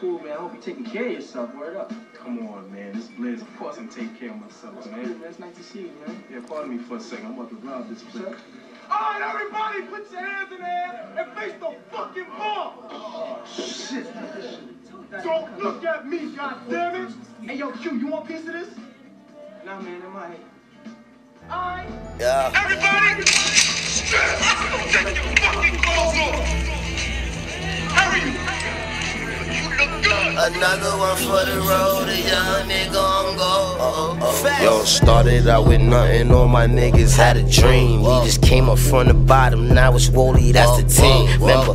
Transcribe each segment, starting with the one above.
cool, man. I hope you're taking care of yourself. Word up. Come on, man. This Blizz. Of course I'm taking care of myself, man. good, man. It's nice to see you, man. Yeah, pardon me for a second. I'm about to rob this place. Sir? All right, everybody, put your hands in the air and face the fucking ball. Shit. Don't look at me, goddammit. Hey, yo, Q, you want a piece of this? Nah, man, I'm alright. All right. Yeah. Everybody, take your fucking clothes off. Another one for the road, a young nigga on go. Yo, started out with nothing, all my niggas had a dream. We just came up from the bottom, now it's Wooly, that's the team. Remember,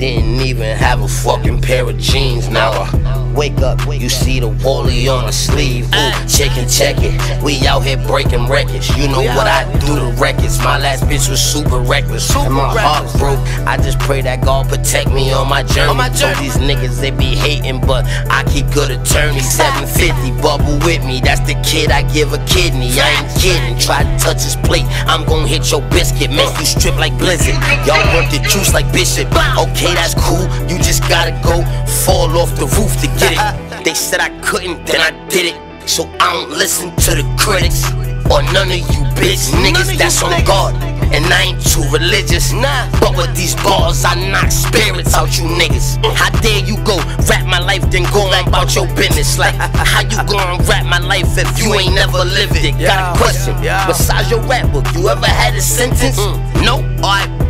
didn't even have a fucking pair of jeans. Now I wake up, you see the Wooly on the sleeve. Ooh, check and check it. We out here breaking records. You know what I do to records. My last bitch was super reckless. And my heart broke. I just pray that God protect me on my journey. Told these niggas they be hating, but I keep good attorneys. 750 bubble with me. That's the kid I give a kidney. I ain't kidding. Try to touch his plate. I'm gon' hit your biscuit. Make you strip like Blizzard. Y'all want the juice like Bishop. Okay, that's cool. You just gotta go fall off the roof to get it. They said I couldn't, then I did it. So I don't listen to the critics or none of you bitch niggas that's on guard. And I ain't too religious, nah. But with these bars, I knock spirits out you niggas. How dare you go rap my life, then go on about your business? Like, how you gonna rap my life if you ain't never lived it? Got a question. Besides your rap book, you ever had a sentence? No? Or I bet. Then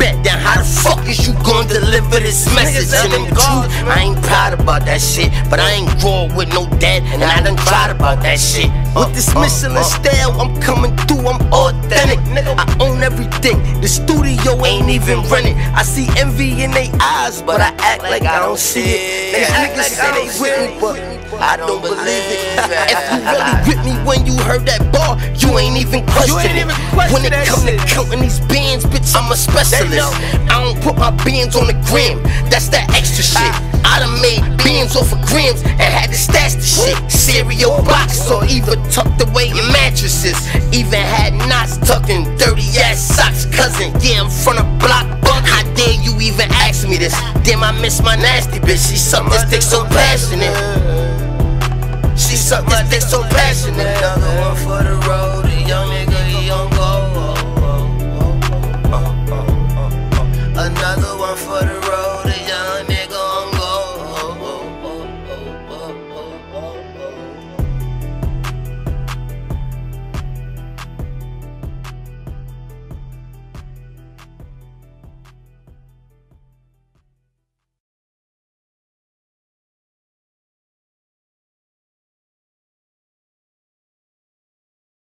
how the fuck is you gonna deliver this message? And the truth, I ain't proud about that shit. But I ain't grown with no dad, and I done cried about that shit. With this Michelin style, I'm coming through, I'm authentic. I own everything. The studio ain't even running. I see envy in their eyes, but I act like I don't see it. These niggas say they with me, but I don't believe it. If you really with me when you heard that bar, you ain't even question it. When it come to counting these bands, bitch, I'm a specialist. I don't put my bands on the gram, that's that bands off of grams and had to stash the shit. Cereal box or even tucked away in mattresses. Even had knots tucked in dirty ass socks. Cousin, yeah, I'm from the block, but how dare you even ask me this? Damn, I miss my nasty bitch. She sucked this dick so passionate.